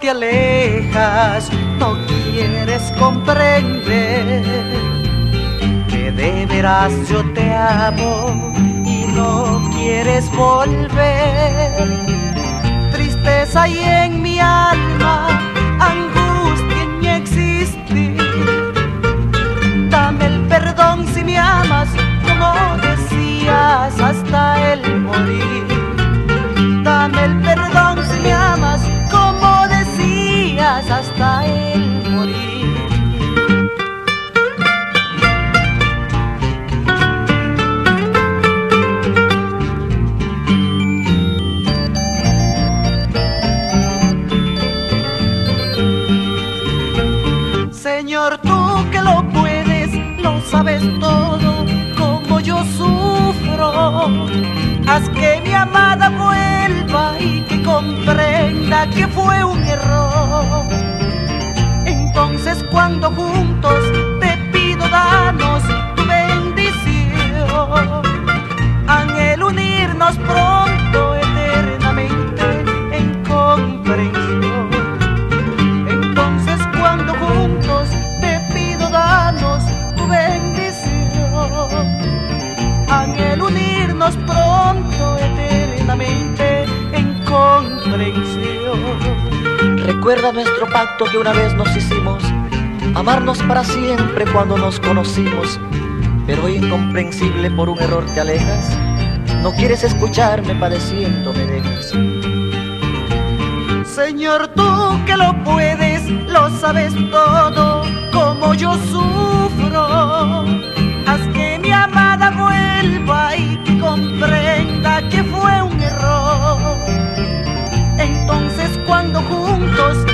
te alejas, no quieres comprender que de veras yo te amo y no quieres volver. Tristeza hay en mi alma, Señor, tú que lo puedes, lo sabes todo, como yo sufro. Haz que mi amada vuelva y que comprenda que fue un error. Entonces cuando juntos comprensión. Recuerda nuestro pacto que una vez nos hicimos, amarnos para siempre cuando nos conocimos, pero hoy incomprensible por un error te alejas, no quieres escucharme padeciendo me dejas. Señor, tú que lo puedes, lo sabes todo, como yo sufro. juntos.